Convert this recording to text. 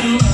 to